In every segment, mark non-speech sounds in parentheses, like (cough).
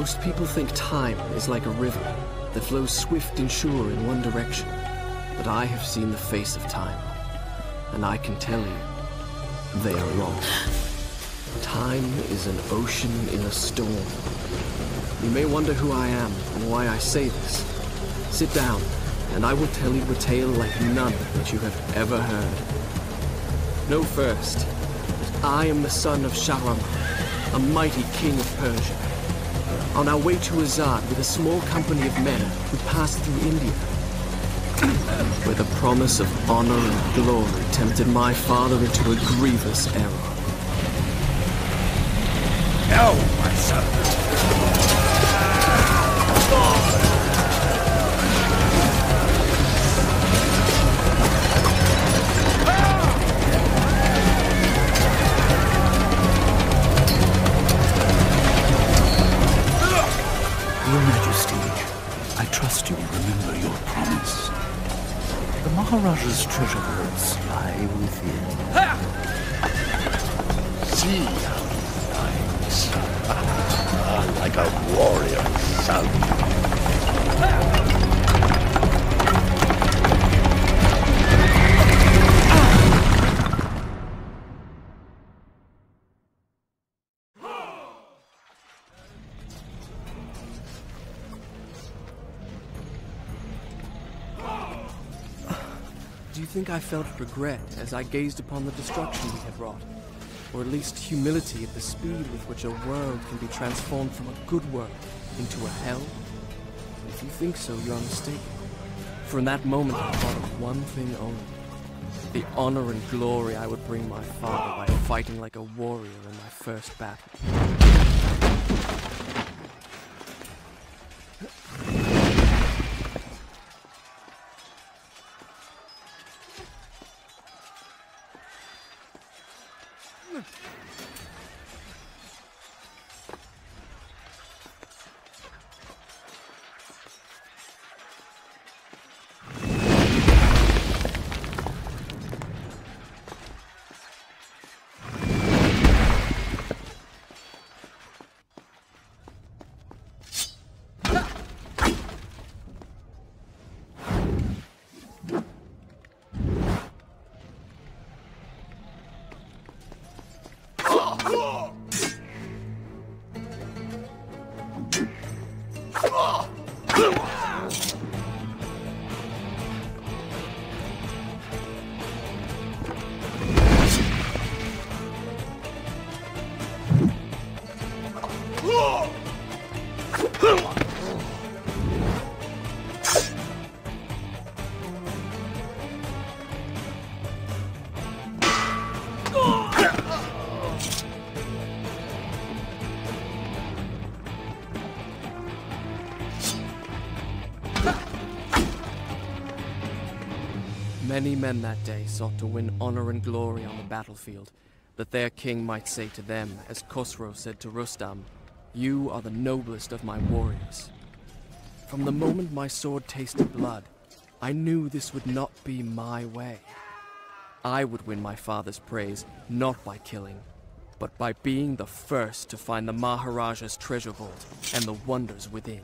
Most people think time is like a river that flows swift and sure in one direction. But I have seen the face of time, and I can tell you, they are wrong. Time is an ocean in a storm. You may wonder who I am and why I say this. Sit down, and I will tell you a tale like none that you have ever heard. Know first that I am the son of Sharaman, a mighty king of Persia. On our way to Azad with a small company of men who passed through India, where the promise of honor and glory tempted my father into a grievous error. No, my son. The Maharaja's treasure vaults lie within. See how he fights. Ah, like a warrior son. Think I felt regret as I gazed upon the destruction we had wrought? Or at least humility at the speed with which a world can be transformed from a good world into a hell? If you think so, you're mistaken. For in that moment I thought of one thing only. The honor and glory I would bring my father by fighting like a warrior in my first battle. Many men that day sought to win honor and glory on the battlefield, that their king might say to them, as Khosrow said to Rustam, You are the noblest of my warriors. From the moment my sword tasted blood, I knew this would not be my way. I would win my father's praise not by killing, but by being the first to find the Maharaja's treasure vault and the wonders within.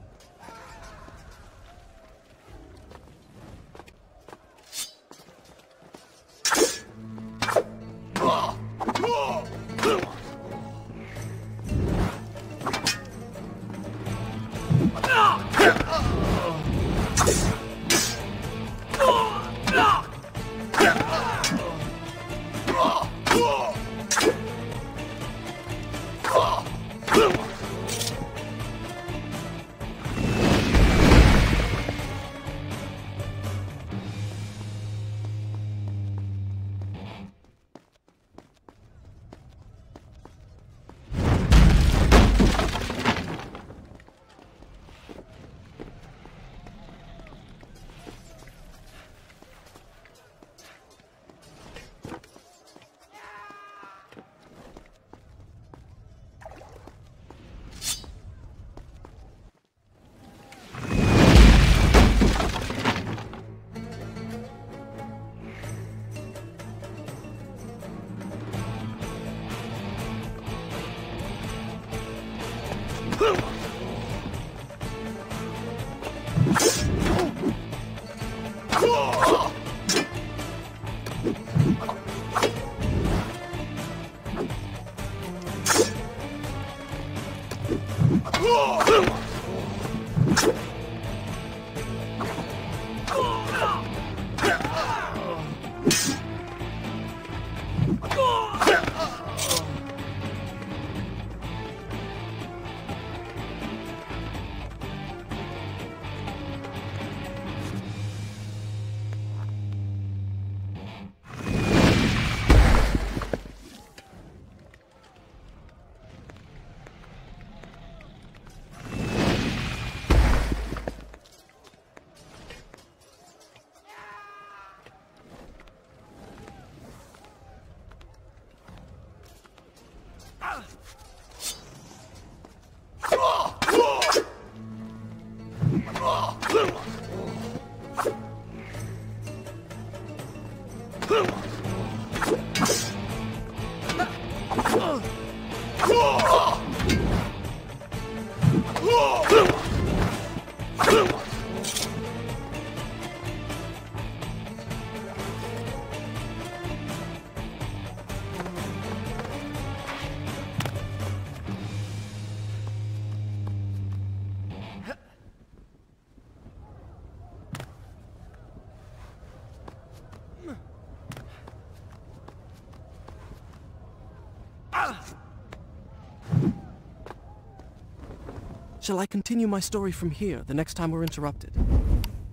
Shall I continue my story from here the next time we're interrupted?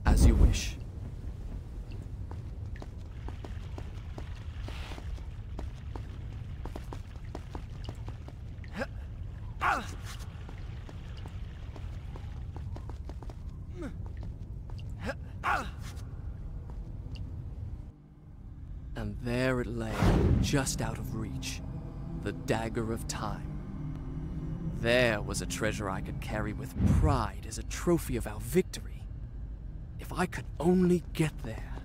As you wish. And there it lay, just out of reach. The Dagger of Time. There was a treasure I could carry with pride as a trophy of our victory. If I could only get there.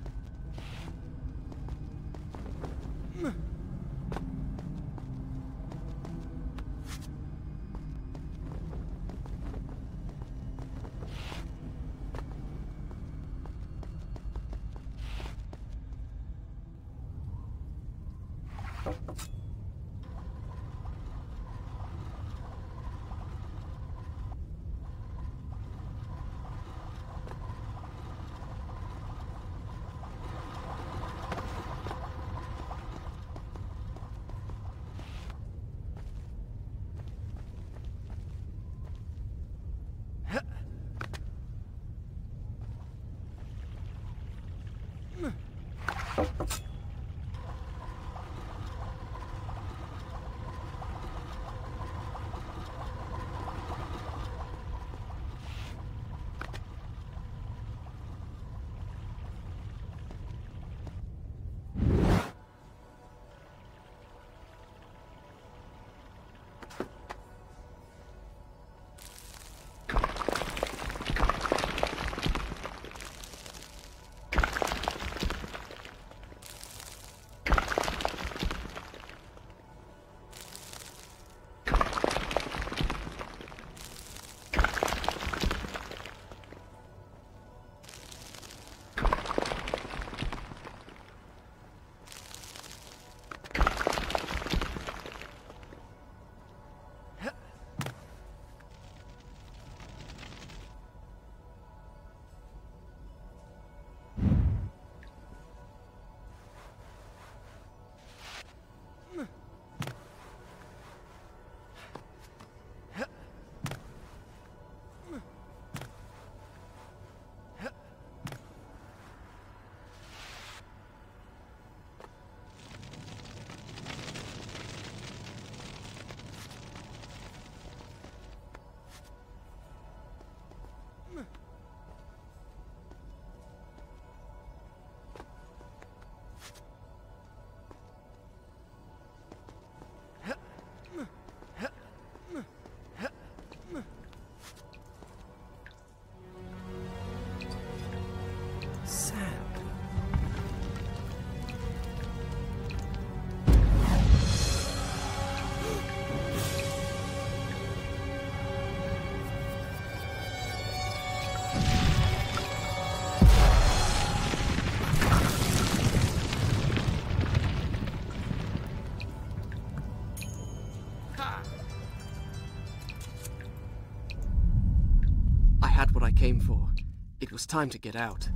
Time to get out.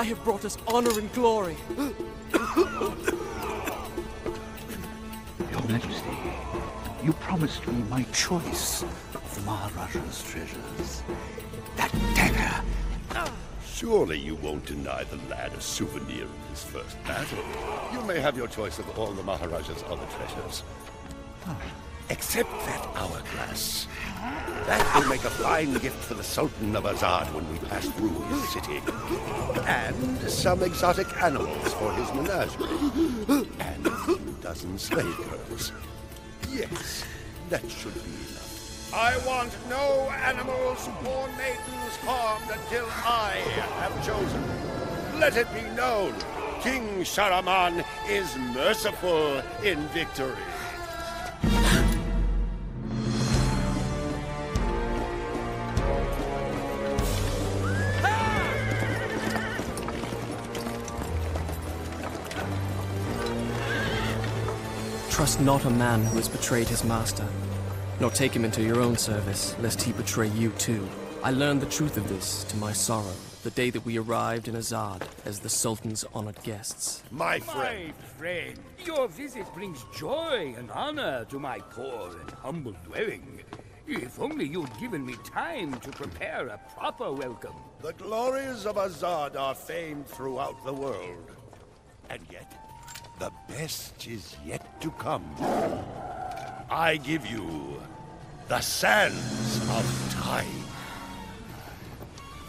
I have brought us honor and glory. Your Majesty, you promised me my choice of the Maharaja's treasures. That dagger. Surely you won't deny the lad a souvenir of his first battle. You may have your choice of all the Maharaja's other treasures. Ah. Except that hourglass. That will make a fine gift for the Sultan of Azad when we pass through his city. And some exotic animals for his menagerie. And a few dozen slave girls. Yes, that should be enough. I want no animals or maidens harmed until I have chosen. Let it be known, King Sharaman is merciful in victory. Trust not a man who has betrayed his master, nor take him into your own service, lest he betray you too. I learned the truth of this to my sorrow, the day that we arrived in Azad as the Sultan's honored guests. My friend. My friend, your visit brings joy and honor to my poor and humble dwelling. If only you'd given me time to prepare a proper welcome. The glories of Azad are famed throughout the world. And yet, the best is yet to come. I give you the sands of time.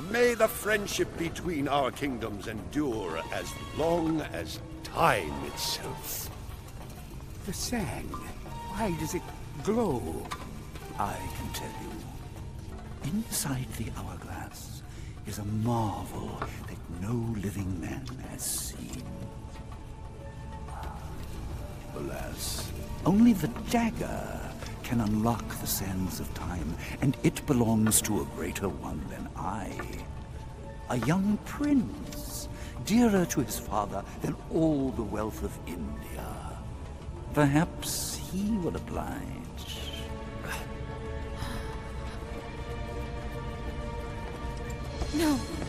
May the friendship between our kingdoms endure as long as time itself. The sand, why does it glow? I can tell you. Inside the hourglass is a marvel that no living man has seen. Alas, only the dagger can unlock the sands of time, and it belongs to a greater one than I. A young prince, dearer to his father than all the wealth of India. Perhaps he will oblige. No. No!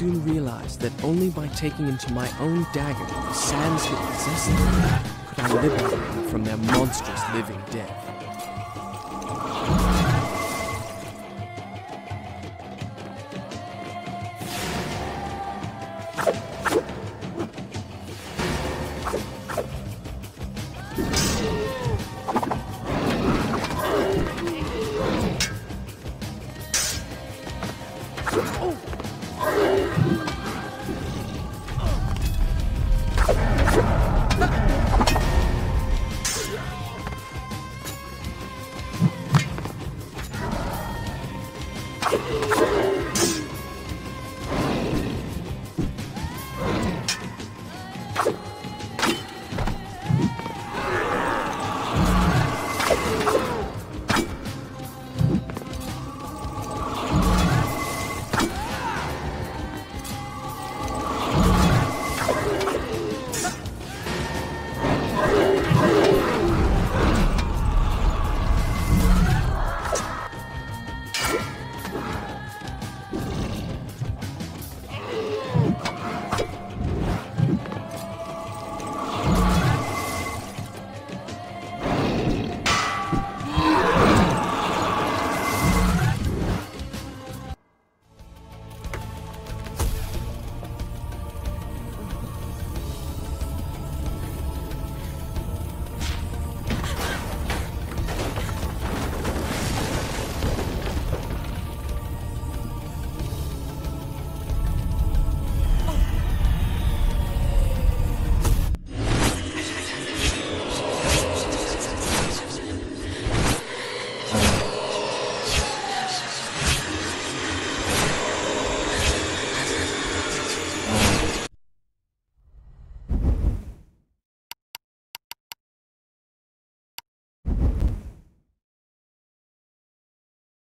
Soon realized that only by taking into my own dagger the sands that possess them could I liberate them from their monstrous living death.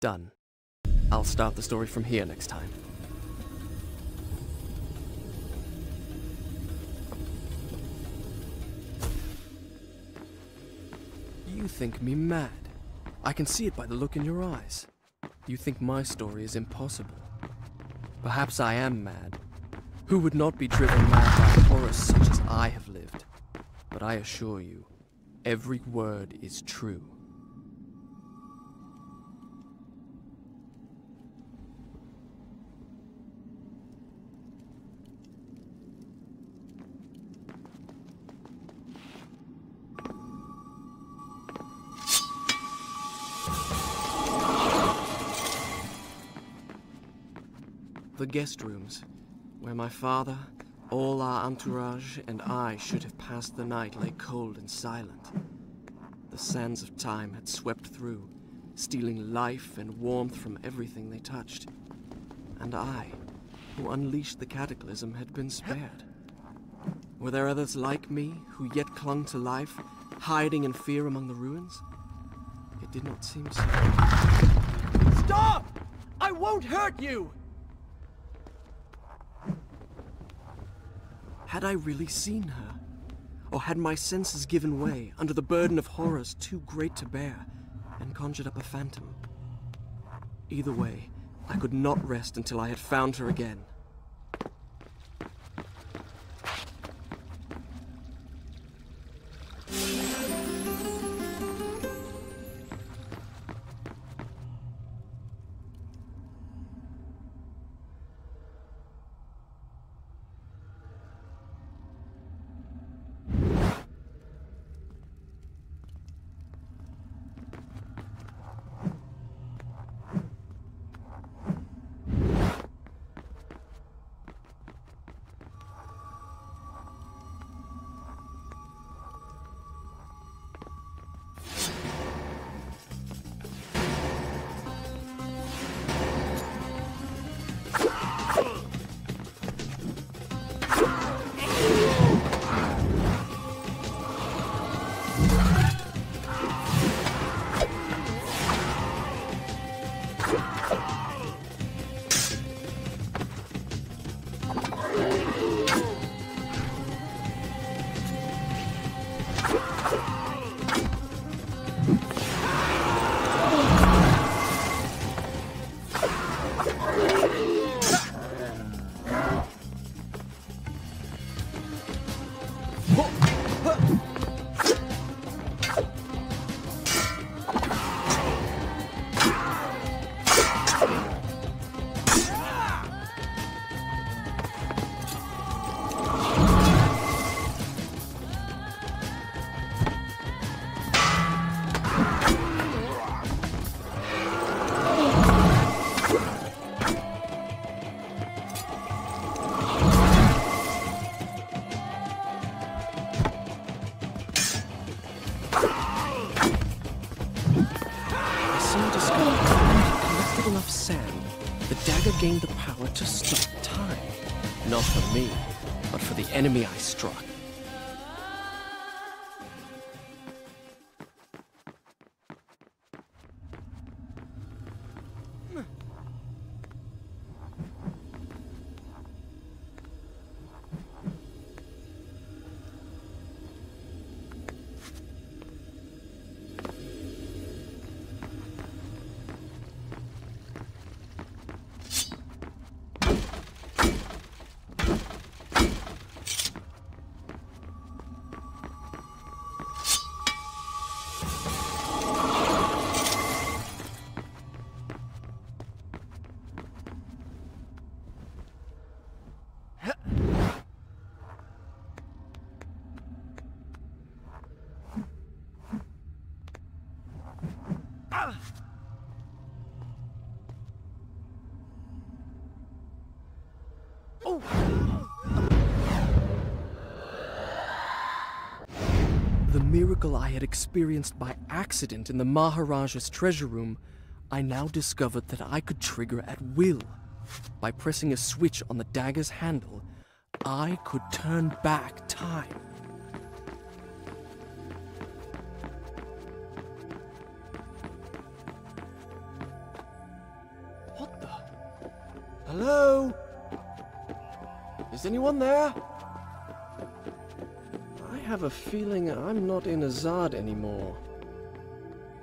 Done. I'll start the story from here next time. You think me mad. I can see it by the look in your eyes. You think my story is impossible. Perhaps I am mad. Who would not be driven mad by horrors such as I have lived? But I assure you, every word is true. Guest rooms, where my father, all our entourage, and I should have passed the night lay cold and silent. The sands of time had swept through, stealing life and warmth from everything they touched. And I, who unleashed the cataclysm, had been spared. Were there others like me who yet clung to life, hiding in fear among the ruins? It did not seem so. Stop! I won't hurt you! Had I really seen her? Or had my senses given way under the burden of horrors too great to bear and conjured up a phantom? Either way, I could not rest until I had found her again. Sand, the dagger gained the power to stop time. Not for me, but for the enemy I struck. I had experienced by accident in the Maharaja's treasure room, I now discovered that I could trigger at will. By pressing a switch on the dagger's handle, I could turn back time. What the? Hello? Is anyone there? I have a feeling I'm not in Azad anymore.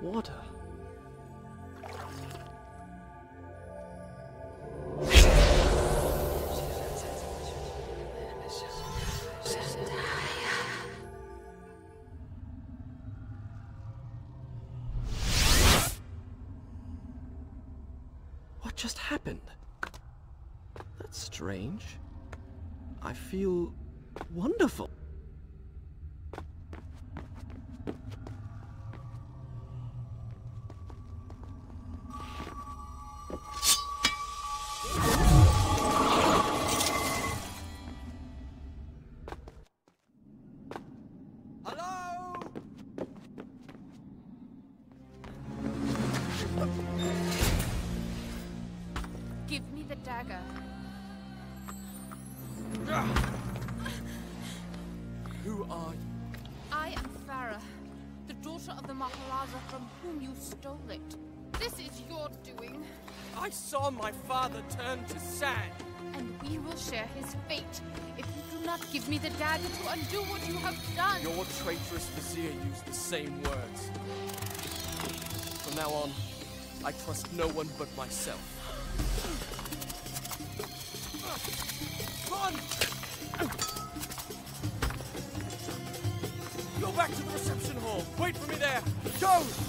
What Hello? Give me the dagger. Who are you? I am Farah, the daughter of the Maharaja from whom you stole it. This is your doing, I saw my father turn to sand. and we will share his fate if you not give me the dagger to undo what you have done. Your traitorous vizier used the same words. From now on, I trust no one but myself. Run! Go back to the reception hall. Wait for me there. Go!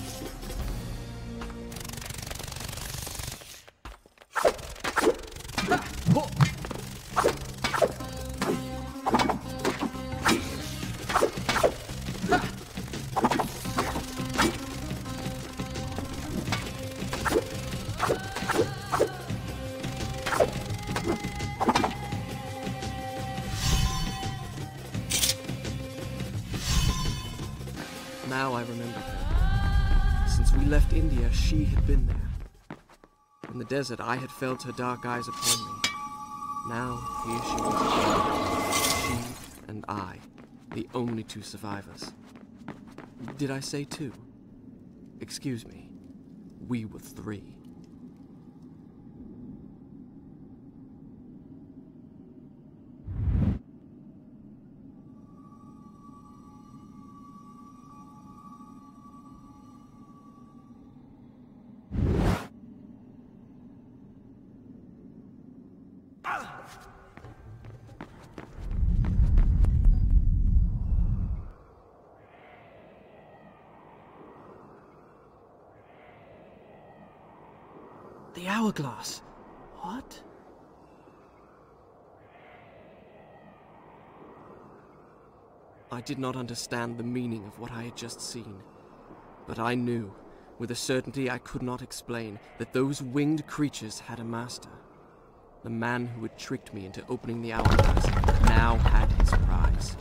She had been there. In the desert, I had felt her dark eyes upon me. Now, here she was again. She and I, the only two survivors. Did I say two? Excuse me. We were three. Hourglass. What? I did not understand the meaning of what I had just seen. But I knew, with a certainty I could not explain, that those winged creatures had a master. The man who had tricked me into opening the hourglass now had his prize.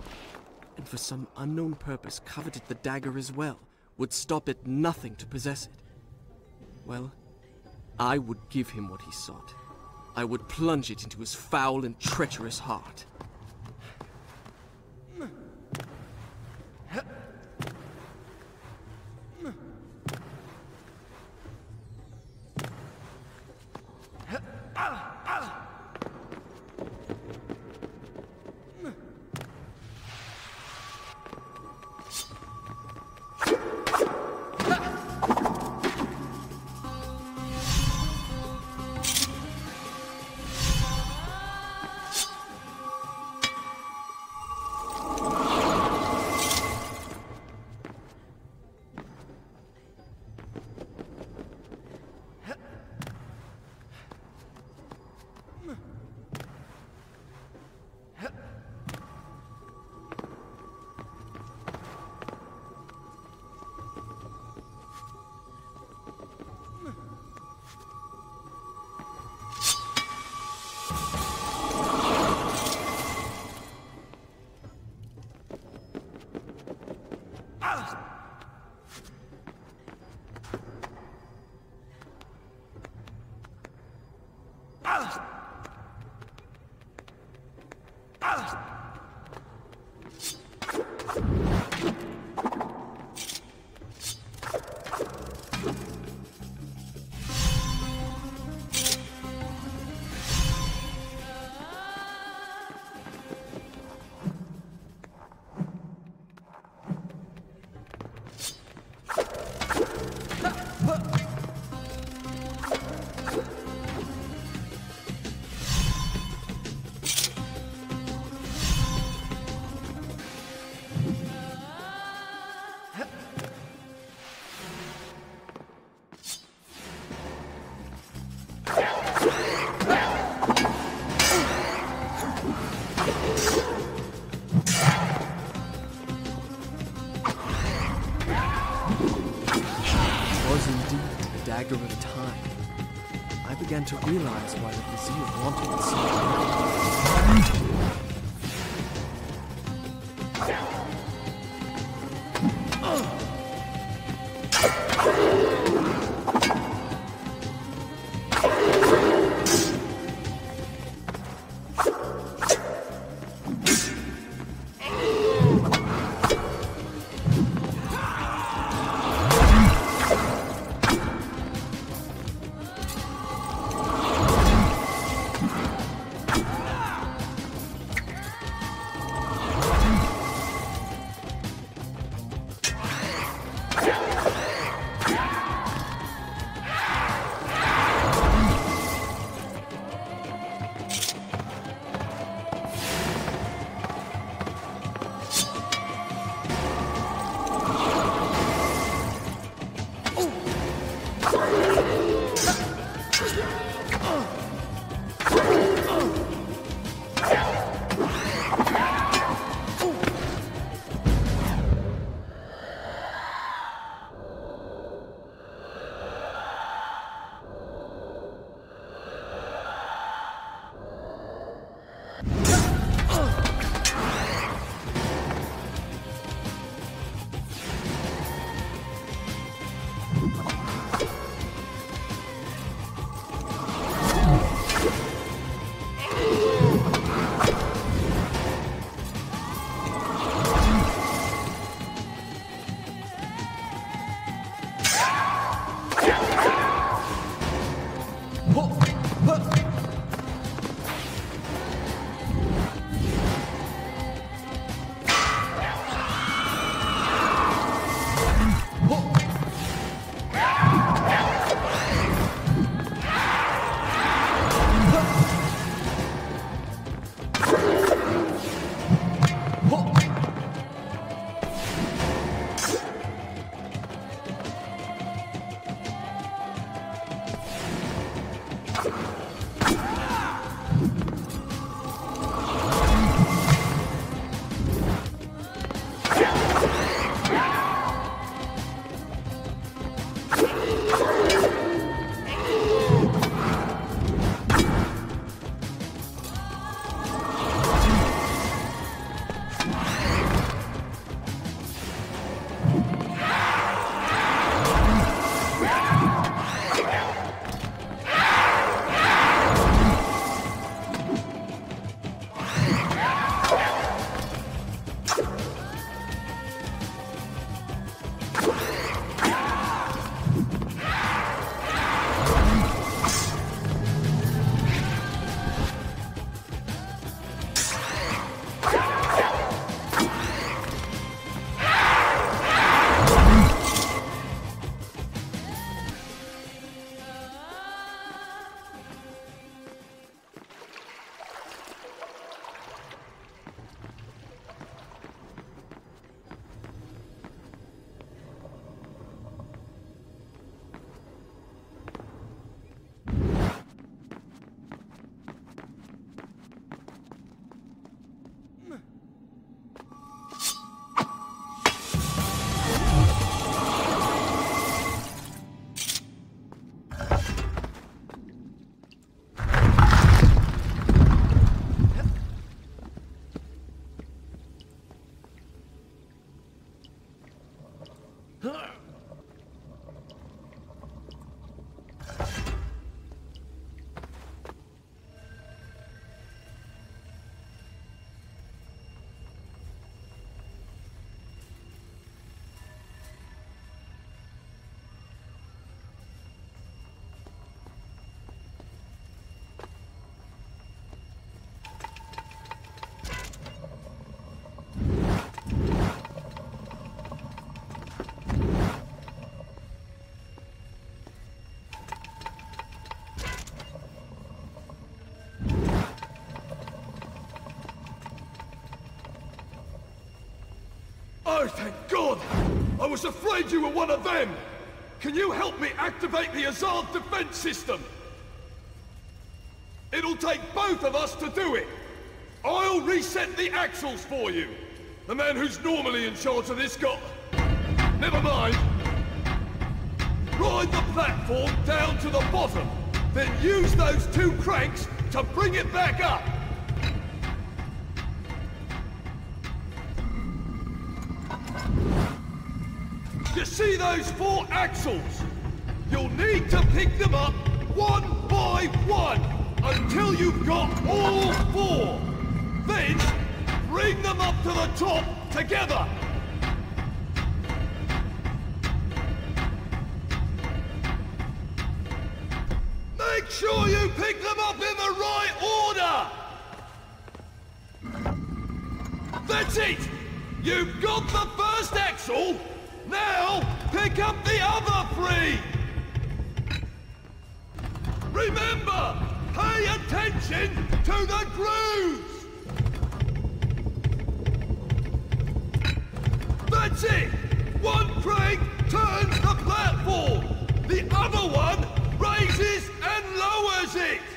And for some unknown purpose coveted the dagger as well, would stop at nothing to possess it. Well, I would give him what he sought. I would plunge it into his foul and treacherous heart. Began to realize why the Vizier wanted it I was afraid you were one of them! Can you help me activate the Azad defense system? It'll take both of us to do it! I'll reset the axles for you! The man who's normally in charge of this got... Never mind! Ride the platform down to the bottom, then use those two cranks to bring it back up! See those four axles? You'll need to pick them up one by one until you've got all four. Then, bring them up to the top together. Make sure you pick them up in the right order! That's it! You've got the first axle! Now, pick up the other three! Remember, pay attention to the grooves! That's it! One crank turns the platform! The other one raises and lowers it!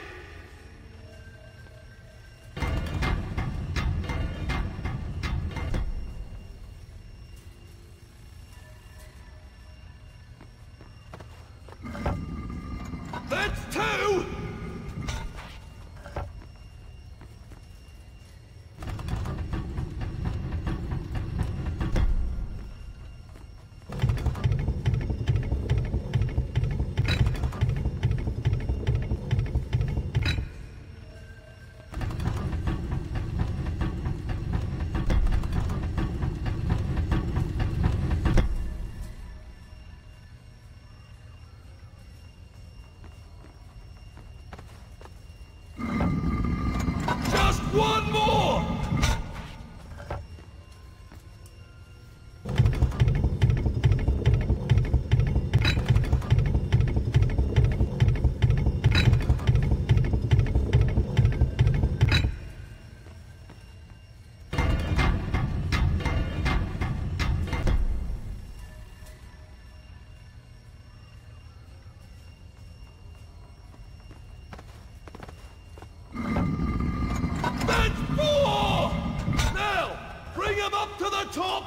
Top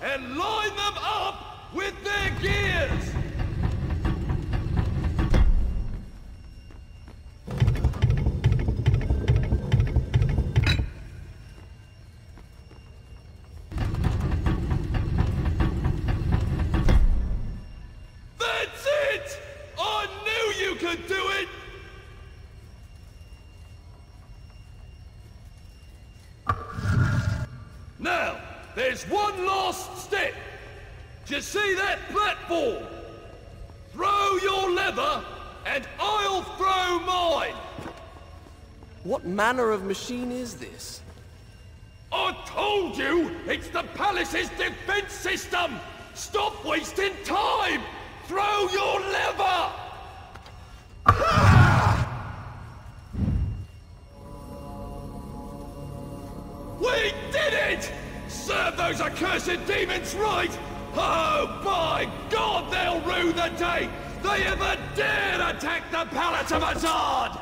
and line them up with their gears! Machine is this? I told you, it's the palace's defense system. Stop wasting time. Throw your lever. (laughs) We did it! Serve those accursed demons right! Oh, by God, they'll rue the day they ever dared attack the Palace of Azad!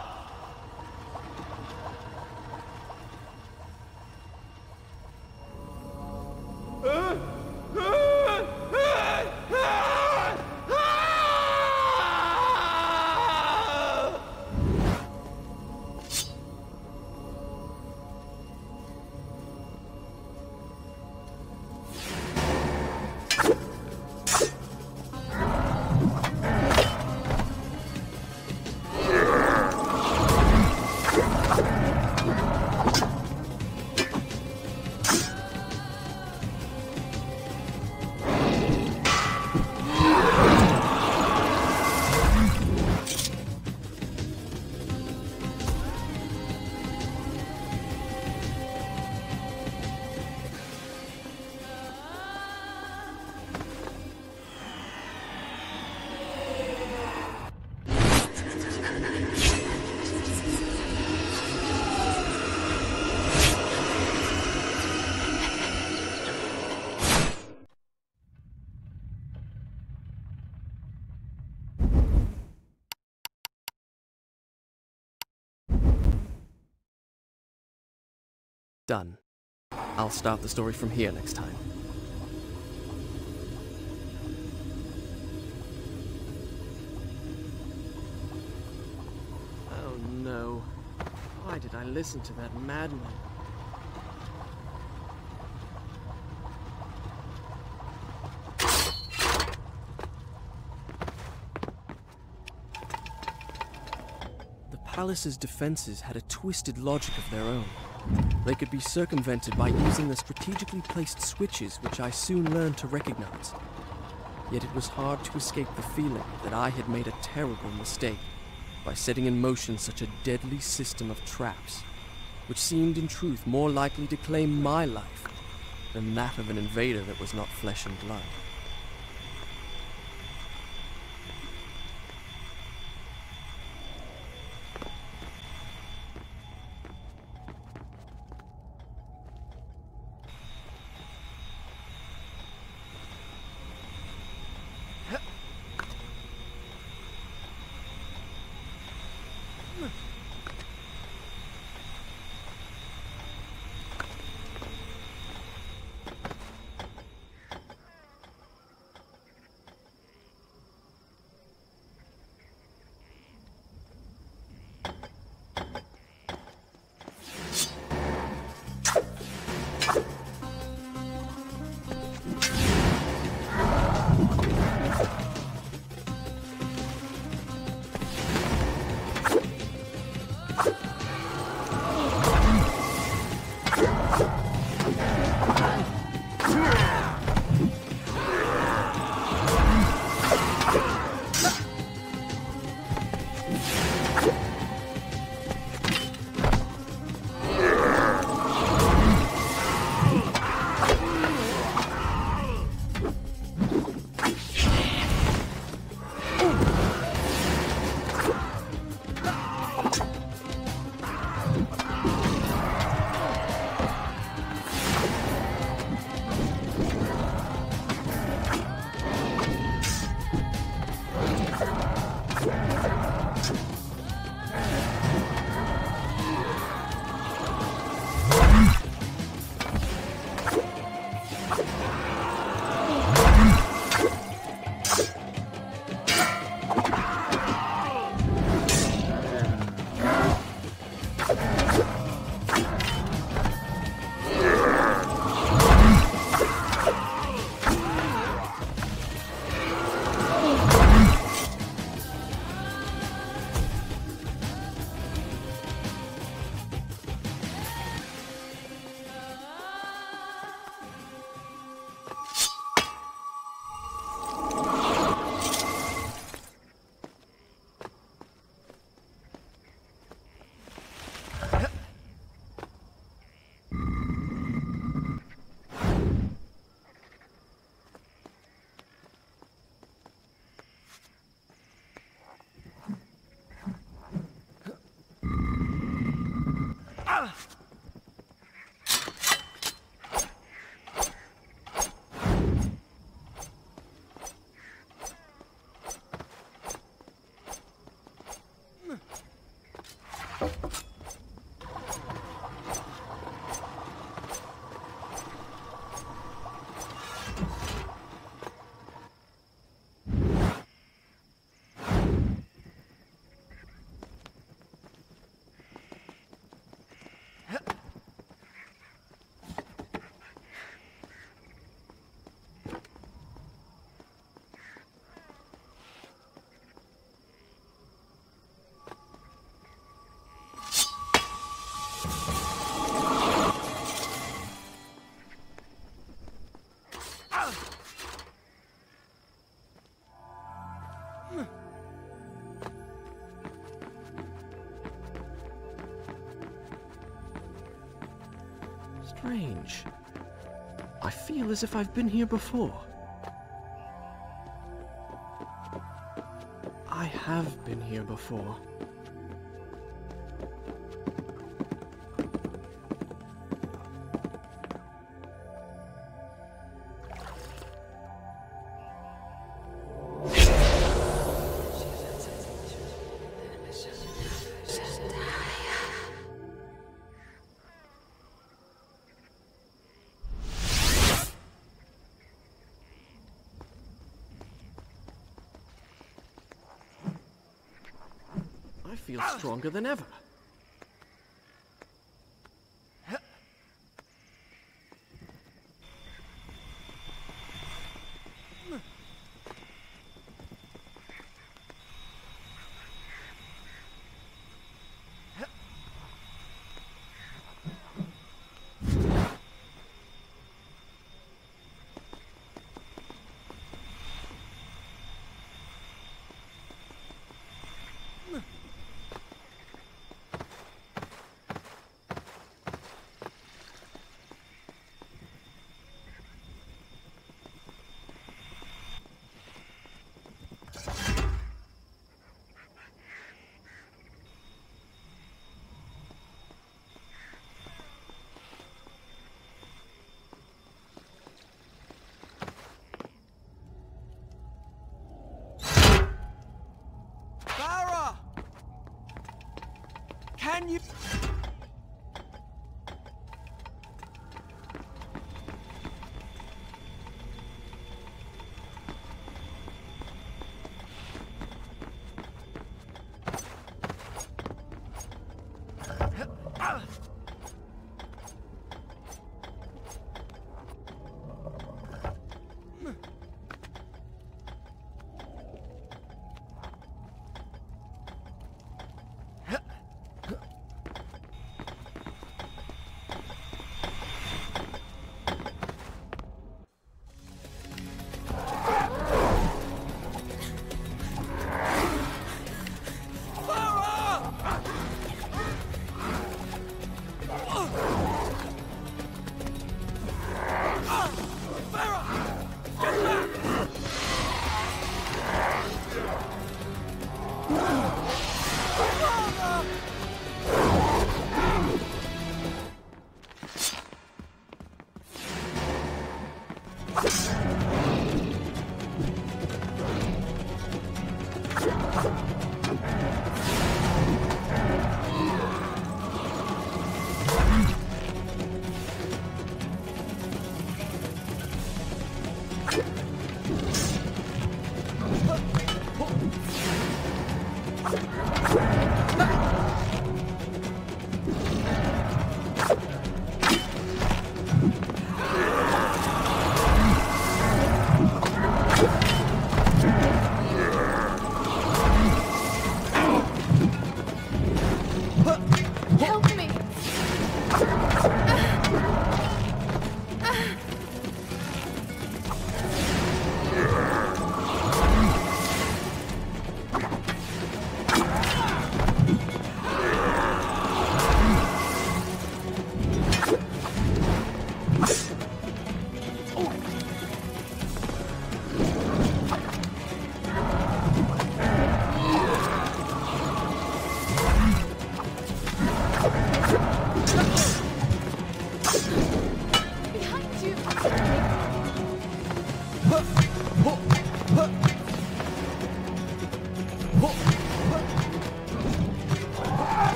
Done. I'll start the story from here next time. Oh no. Why did I listen to that madman? The palace's defenses had a twisted logic of their own. They could be circumvented by using the strategically placed switches which I soon learned to recognize. Yet it was hard to escape the feeling that I had made a terrible mistake by setting in motion such a deadly system of traps, which seemed in truth more likely to claim my life than that of an invader that was not flesh and blood. Yeah. Strange. I feel as if I've been here before. I have been here before. Feels stronger than ever. Farah! Can you... Help me!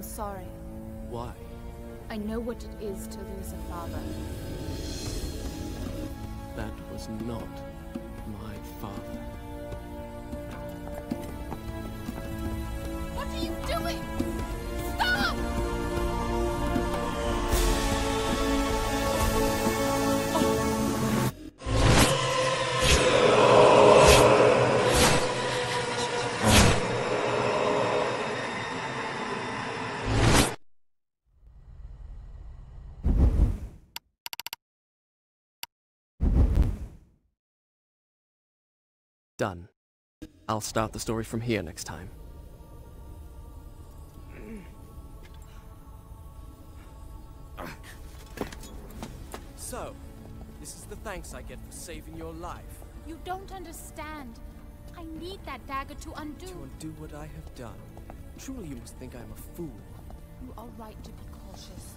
I'm sorry. Why? I know what it is to lose a father. That was not my father. Done. I'll start the story from here next time. So, this is the thanks I get for saving your life. You don't understand. I need that dagger to undo. To undo what I have done. Truly you must think I'm a fool. You are right to be cautious.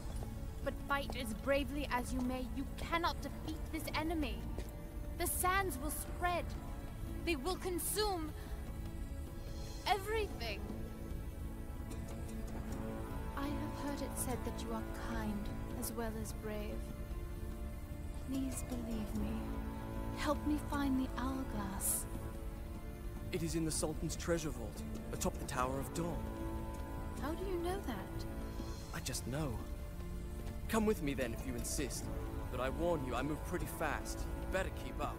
But fight as bravely as you may, you cannot defeat this enemy. The sands will spread. They will consume everything. I have heard it said that you are kind as well as brave. Please believe me. Help me find the hourglass. It is in the Sultan's treasure vault, atop the Tower of Dawn. How do you know that? I just know. Come with me then if you insist. But I warn you, I move pretty fast. You better keep up.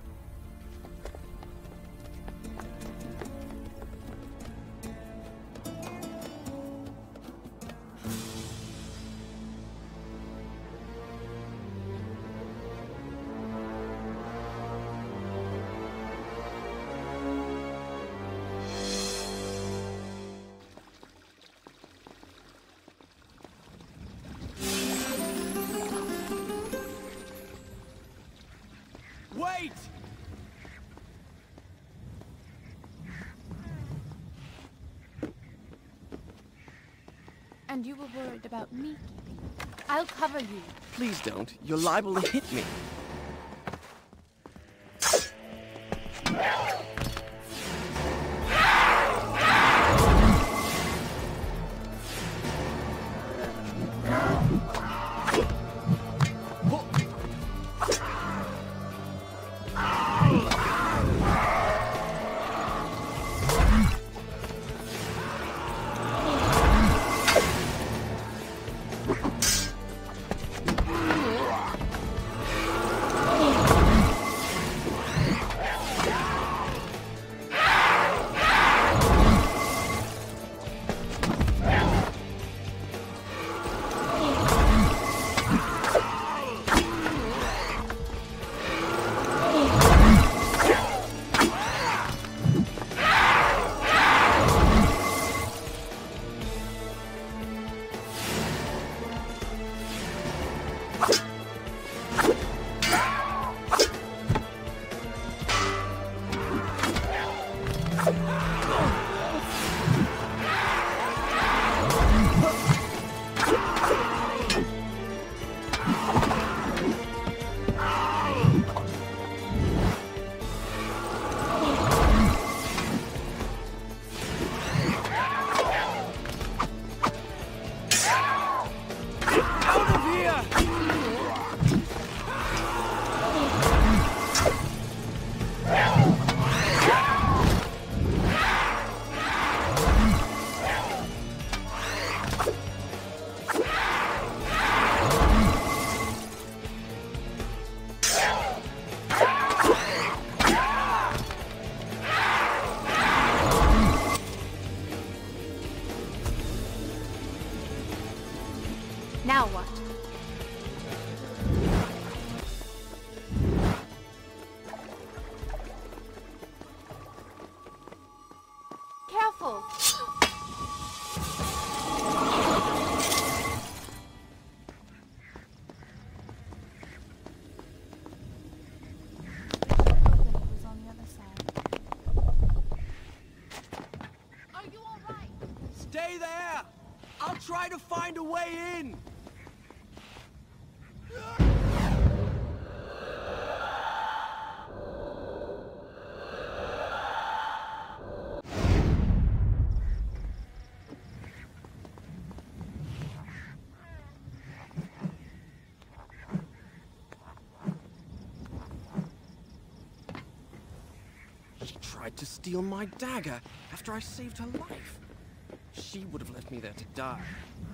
And you were worried about me. I'll cover you. Please don't. You're liable to hit me. Try to find a way in! She tried to steal my dagger after I saved her life. She would have left me there to die.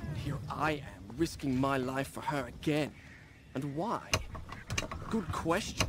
And here I am, risking my life for her again. And why? Good question.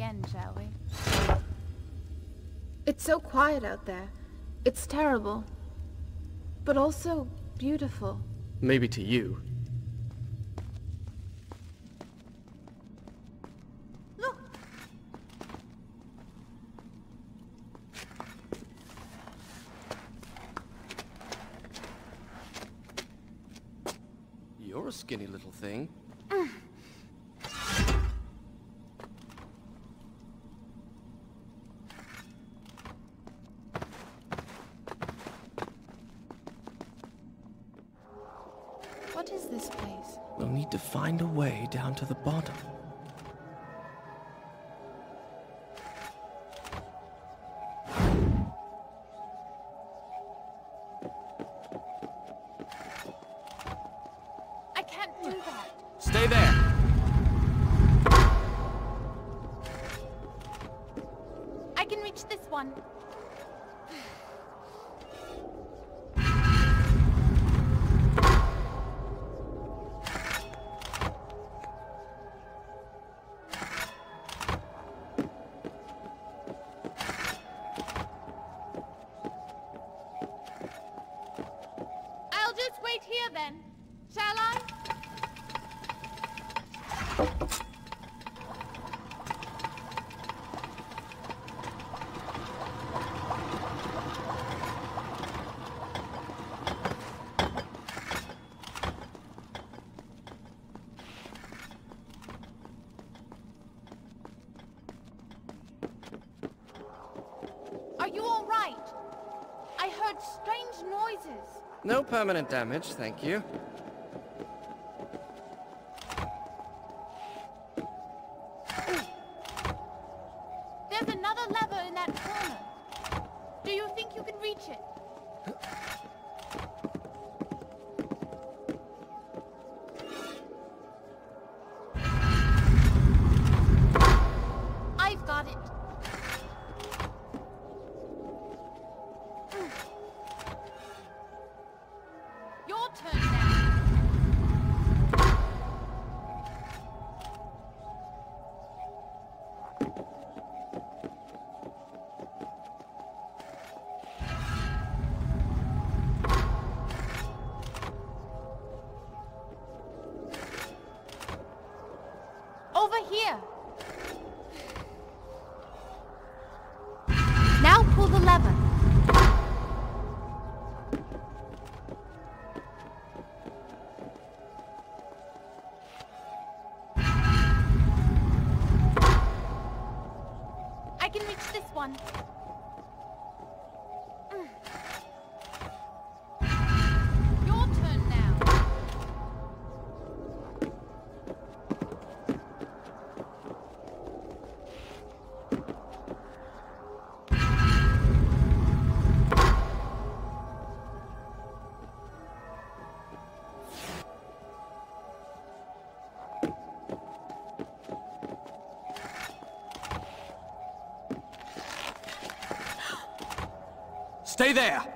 again, shall we? It's so quiet out there. It's terrible. But also beautiful. Maybe to you. Look! You're a skinny little thing. to the bottom. noises. No permanent damage, thank you. Stay there!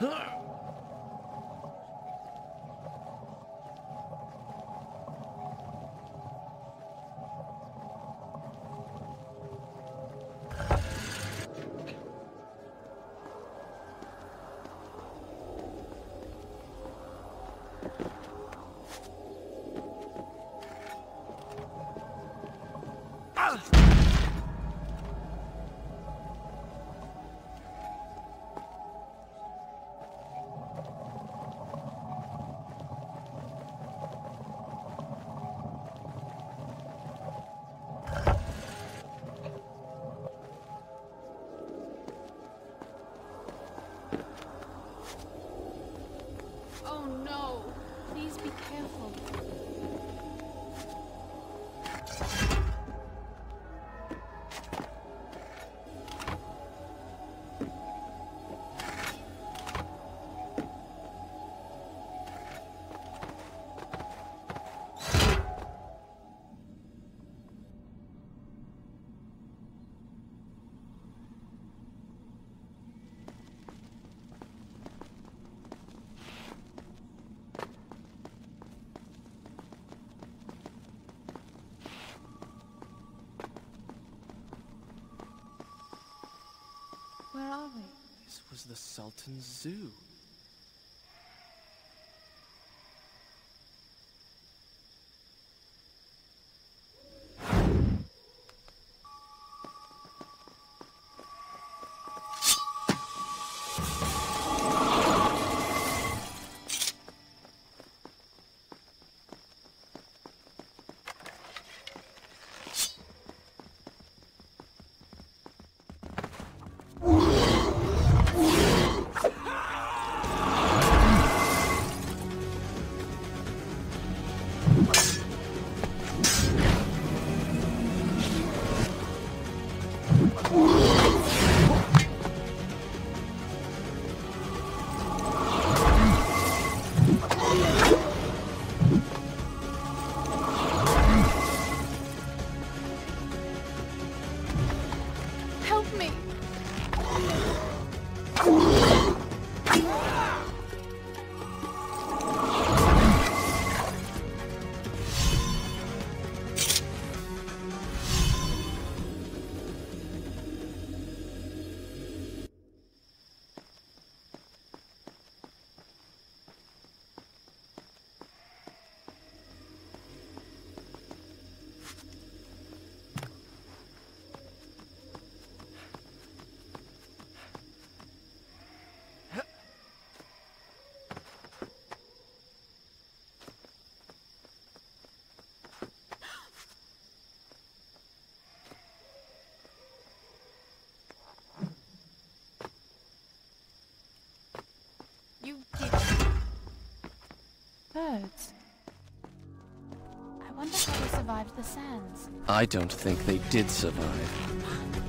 Oh the Sultan's zoo. Me! Birds. I wonder how they survived the sands. I don't think they did survive.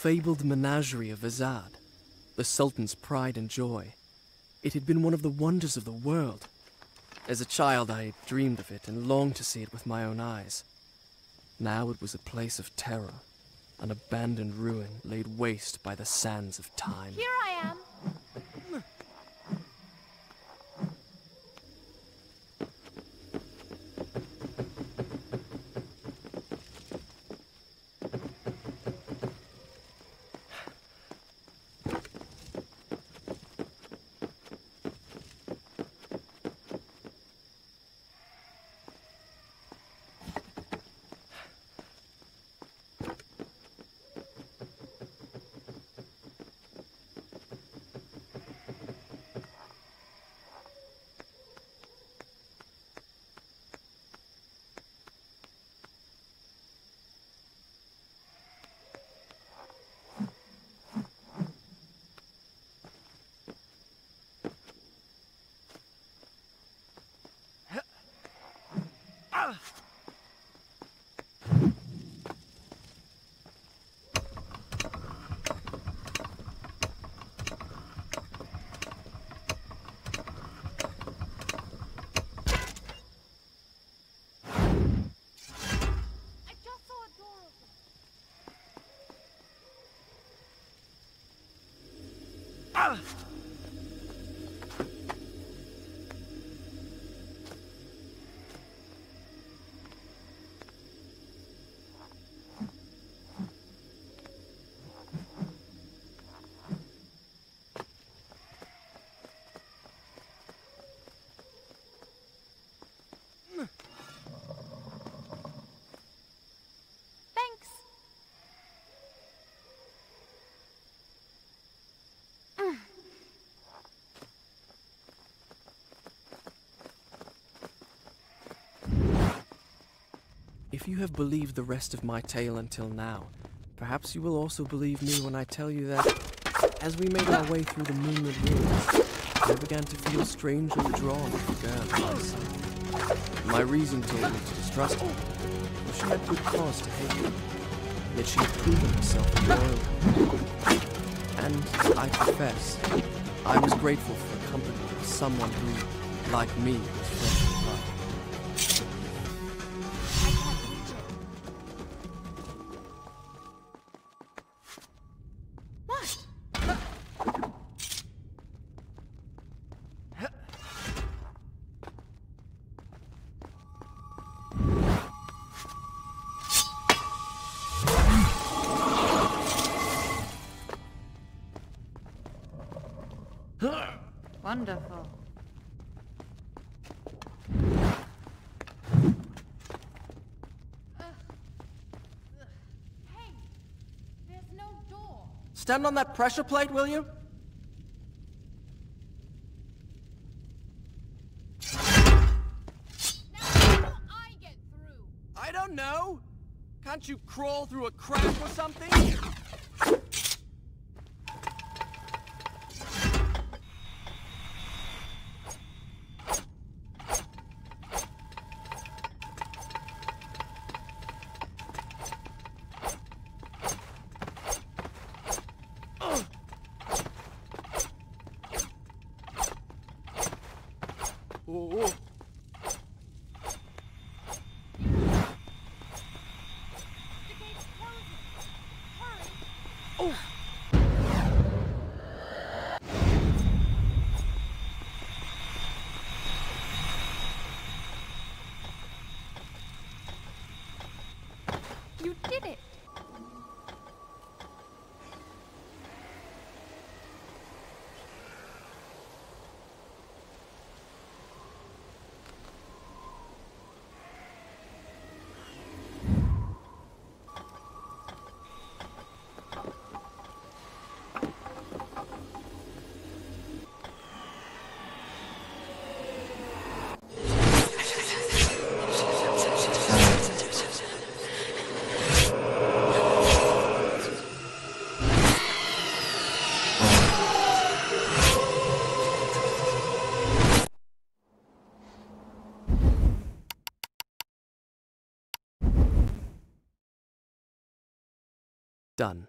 Fabled menagerie of Azad, the Sultan's pride and joy. It had been one of the wonders of the world. As a child, I had dreamed of it and longed to see it with my own eyes. Now it was a place of terror, an abandoned ruin laid waste by the sands of time. Here I am. If you have believed the rest of my tale until now, perhaps you will also believe me when I tell you that, as we made our way through the moonlit woods, I began to feel strangely drawn to the girl at my side. My reason told me to distrust her, for she had good cause to hate me. Yet she had proven herself loyal. And I confess, I was grateful for the company of someone who, like me, was flesh and blood. Wonderful. Hey, there's no door. Stand on that pressure plate, will you? Now how do I get through? I don't know. Can't you crawl through a crack or something? Oh, oh. The gate's closing. Hurry. You did it. Done.